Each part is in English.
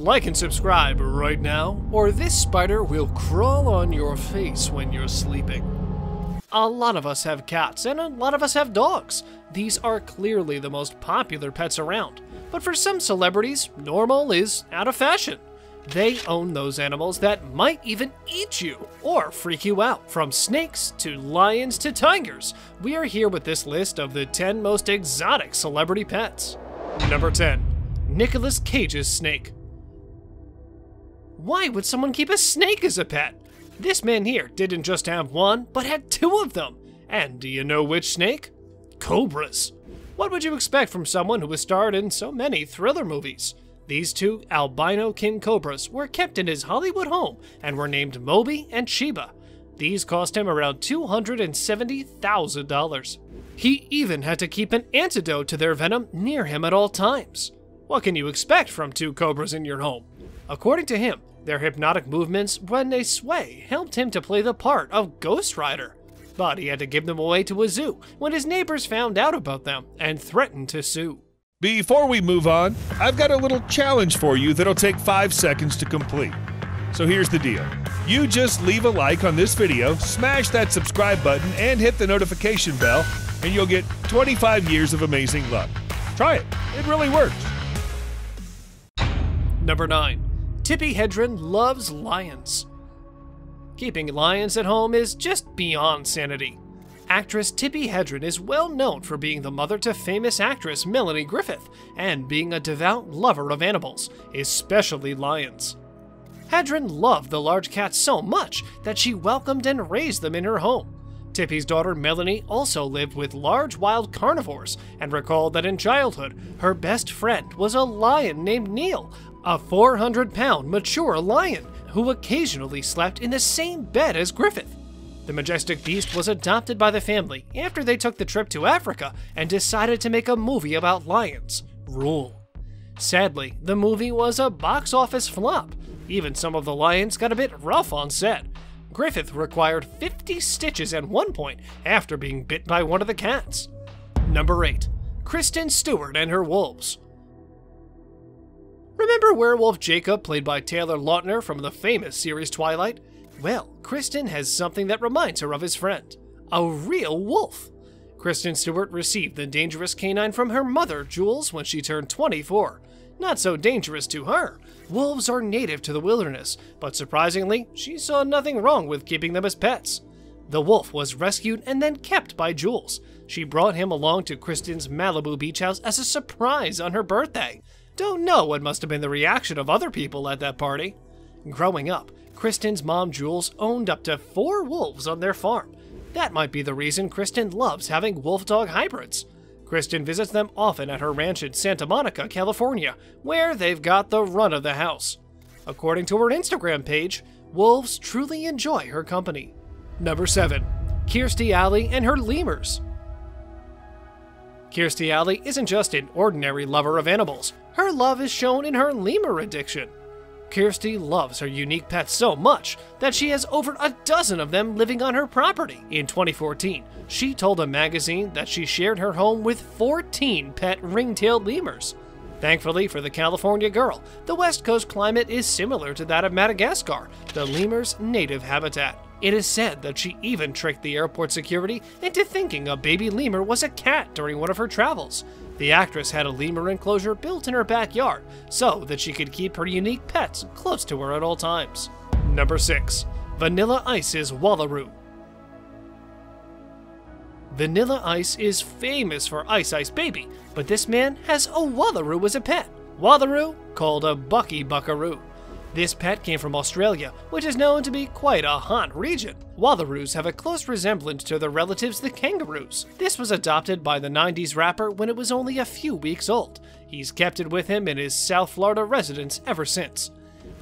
Like and subscribe right now, or this spider will crawl on your face when you're sleeping. A lot of us have cats, and a lot of us have dogs. These are clearly the most popular pets around. But for some celebrities, normal is out of fashion. They own those animals that might even eat you or freak you out. From snakes to lions to tigers, we are here with this list of the 10 most exotic celebrity pets. Number 10. Nicolas Cage's snake. Why would someone keep a snake as a pet? This man here didn't just have one, but had two of them. And do you know which snake? Cobras. What would you expect from someone who has starred in so many thriller movies? These two albino king cobras were kept in his Hollywood home and were named Moby and Sheba. These cost him around $270,000. He even had to keep an antidote to their venom near him at all times. What can you expect from two cobras in your home? According to him, their hypnotic movements when they sway helped him to play the part of Ghost Rider. But he had to give them away to a zoo when his neighbors found out about them and threatened to sue. Before we move on, I've got a little challenge for you that'll take five seconds to complete. So here's the deal. You just leave a like on this video, smash that subscribe button, and hit the notification bell, and you'll get 25 years of amazing luck. Try it. It really works. Number 9. Tippi Hedren loves lions. Keeping lions at home is just beyond sanity. Actress Tippi Hedren is well known for being the mother to famous actress Melanie Griffith and being a devout lover of animals, especially lions. Hedren loved the large cats so much that she welcomed and raised them in her home. Tippi's daughter Melanie also lived with large wild carnivores and recalled that in childhood, her best friend was a lion named Neil, a 400 pound mature lion who occasionally slept in the same bed as Griffith. The majestic beast was adopted by the family after they took the trip to Africa and decided to make a movie about lions, Roar. Sadly, the movie was a box office flop. Even some of the lions got a bit rough on set. Griffith required 50 stitches at one point after being bit by one of the cats. Number 8. Kristen Stewart and her wolves. Remember werewolf Jacob, played by Taylor Lautner from the famous series Twilight? Well, Kristen has something that reminds her of his friend a real wolf. Kristen Stewart received the dangerous canine from her mother, Jules, when she turned 24. Not so dangerous to her. Wolves are native to the wilderness, but surprisingly, she saw nothing wrong with keeping them as pets. The wolf was rescued and then kept by Jules. She brought him along to Kristen's Malibu beach house as a surprise on her birthday. Don't know what must have been the reaction of other people at that party. Growing up, Kristen's mom Jules owned up to four wolves on their farm. That might be the reason Kristen loves having wolf dog hybrids. Kristen visits them often at her ranch in Santa Monica, California, where they've got the run of the house. According to her Instagram page, wolves truly enjoy her company. Number 7. Kirstie Alley and her lemurs. Kirstie Alley isn't just an ordinary lover of animals. Her love is shown in her lemur addiction. Kirstie loves her unique pets so much that she has over a dozen of them living on her property. In 2014, she told a magazine that she shared her home with 14 pet ring-tailed lemurs. Thankfully for the California girl, the West Coast climate is similar to that of Madagascar, the lemur's native habitat. It is said that she even tricked the airport security into thinking a baby lemur was a cat during one of her travels. The actress had a lemur enclosure built in her backyard so that she could keep her unique pets close to her at all times. Number 6. Vanilla Ice's Wallaroo. Vanilla Ice is famous for Ice Ice Baby, but this man has a Wallaroo as a pet. Wallaroo, called a Bucky Buckaroo. This pet came from Australia, which is known to be quite a hot region. Wallaroos have a close resemblance to their relatives the kangaroos. This was adopted by the 90s rapper when it was only a few weeks old. He's kept it with him in his South Florida residence ever since.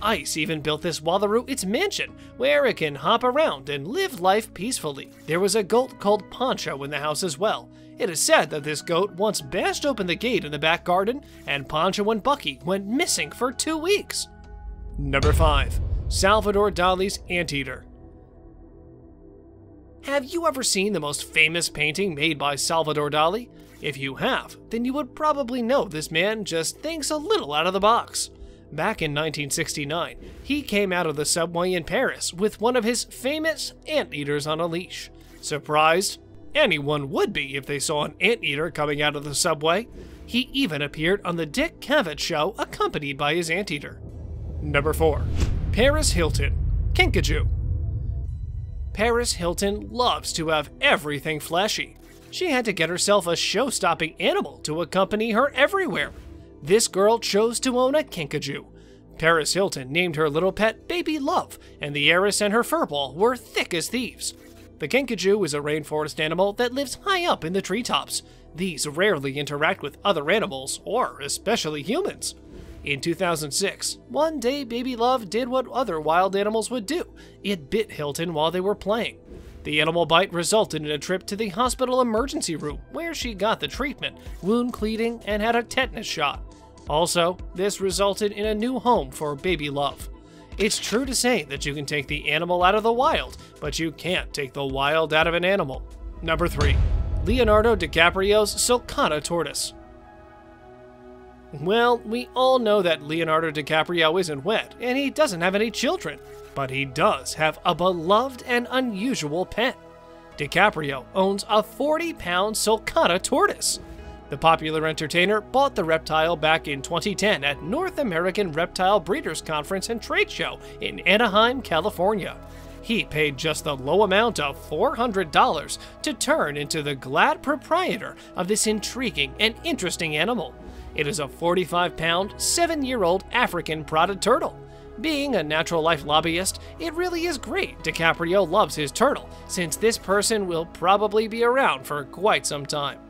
Ice even built this Wallaroo its mansion, where it can hop around and live life peacefully. There was a goat called Poncho in the house as well. It is said that this goat once bashed open the gate in the back garden, and Poncho and Bucky went missing for two weeks. Number 5. Salvador Dali's Anteater. Have you ever seen the most famous painting made by Salvador Dali? If you have, then you would probably know this man just thinks a little out of the box. Back in 1969, he came out of the subway in Paris with one of his famous anteaters on a leash. Surprised? Anyone would be if they saw an anteater coming out of the subway. He even appeared on the Dick Cavett show accompanied by his anteater. Number 4. Paris Hilton, Kinkajou. Paris Hilton loves to have everything fleshy. She had to get herself a show stopping animal to accompany her everywhere. This girl chose to own a kinkajou. Paris Hilton named her little pet Baby Love, and the heiress and her furball were thick as thieves. The kinkajou is a rainforest animal that lives high up in the treetops. These rarely interact with other animals, or especially humans. In 2006, one day Baby Love did what other wild animals would do it bit Hilton while they were playing. The animal bite resulted in a trip to the hospital emergency room, where she got the treatment, wound cleaning, and had a tetanus shot. Also, this resulted in a new home for Baby Love. It's true to say that you can take the animal out of the wild, but you can't take the wild out of an animal. Number 3. Leonardo DiCaprio's Sulcata Tortoise. Well, we all know that Leonardo DiCaprio isn't wet, and he doesn't have any children, but he does have a beloved and unusual pet. DiCaprio owns a 40 pound sulcata tortoise. The popular entertainer bought the reptile back in 2010 at North American Reptile Breeders Conference and Trade Show in Anaheim, California. He paid just the low amount of $400 to turn into the glad proprietor of this intriguing and interesting animal. It is a 45 pound, 7 year old African spotted turtle. Being a natural life lobbyist, it really is great DiCaprio loves his turtle, since this person will probably be around for quite some time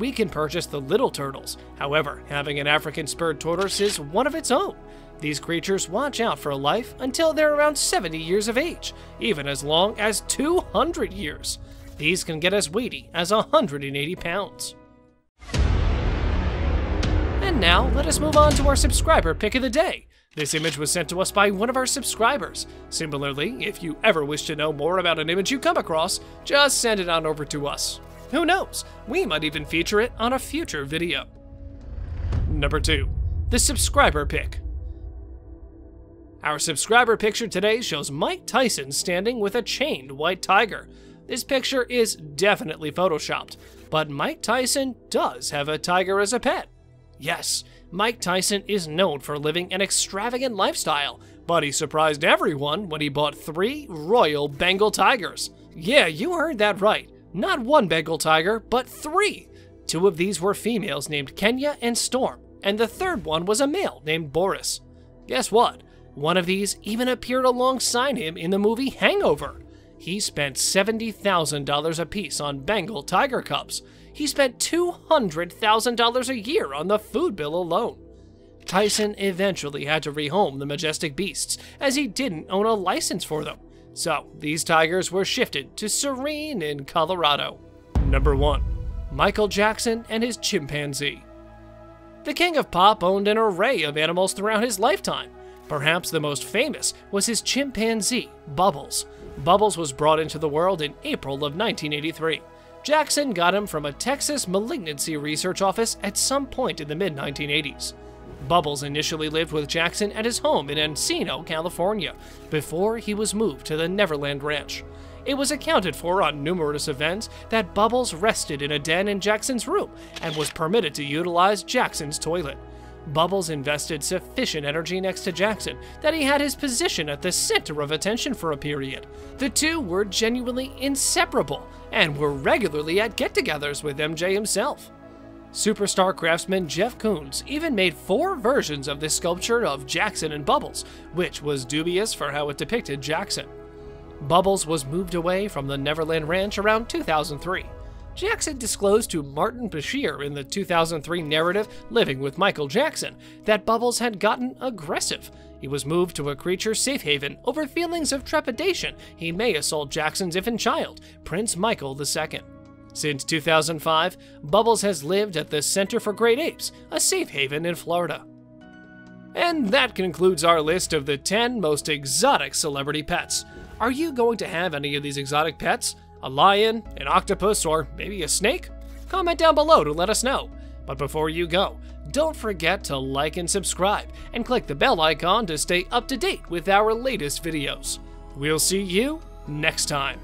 we can purchase the little turtles. However, having an African spurred tortoise is one of its own. These creatures watch out for life until they're around 70 years of age, even as long as 200 years. These can get as weighty as 180 pounds. And now, let us move on to our subscriber pick of the day. This image was sent to us by one of our subscribers. Similarly, if you ever wish to know more about an image you come across, just send it on over to us. Who knows? We might even feature it on a future video. Number 2. The Subscriber Pick Our subscriber picture today shows Mike Tyson standing with a chained white tiger. This picture is definitely photoshopped, but Mike Tyson does have a tiger as a pet. Yes, Mike Tyson is known for living an extravagant lifestyle, but he surprised everyone when he bought three Royal Bengal tigers. Yeah, you heard that right. Not one Bengal tiger, but three. Two of these were females named Kenya and Storm, and the third one was a male named Boris. Guess what? One of these even appeared alongside him in the movie Hangover. He spent $70,000 apiece on Bengal tiger cubs. He spent $200,000 a year on the food bill alone. Tyson eventually had to rehome the majestic beasts, as he didn't own a license for them. So, these tigers were shifted to Serene in Colorado. Number 1. Michael Jackson and his chimpanzee. The king of pop owned an array of animals throughout his lifetime. Perhaps the most famous was his chimpanzee, Bubbles. Bubbles was brought into the world in April of 1983. Jackson got him from a Texas malignancy research office at some point in the mid 1980s. Bubbles initially lived with Jackson at his home in Encino, California, before he was moved to the Neverland Ranch. It was accounted for on numerous events that Bubbles rested in a den in Jackson's room and was permitted to utilize Jackson's toilet. Bubbles invested sufficient energy next to Jackson that he had his position at the center of attention for a period. The two were genuinely inseparable and were regularly at get togethers with MJ himself. Superstar craftsman Jeff Koons even made four versions of this sculpture of Jackson and Bubbles, which was dubious for how it depicted Jackson. Bubbles was moved away from the Neverland Ranch around 2003. Jackson disclosed to Martin Bashir in the 2003 narrative Living with Michael Jackson that Bubbles had gotten aggressive. He was moved to a creature safe haven over feelings of trepidation he may assault Jackson's infant child, Prince Michael II. Since 2005, Bubbles has lived at the Center for Great Apes, a safe haven in Florida. And that concludes our list of the 10 most exotic celebrity pets. Are you going to have any of these exotic pets? A lion, an octopus, or maybe a snake? Comment down below to let us know. But before you go, Don't forget to like and subscribe, and click the bell icon to stay up to date with our latest videos. We'll see you next time.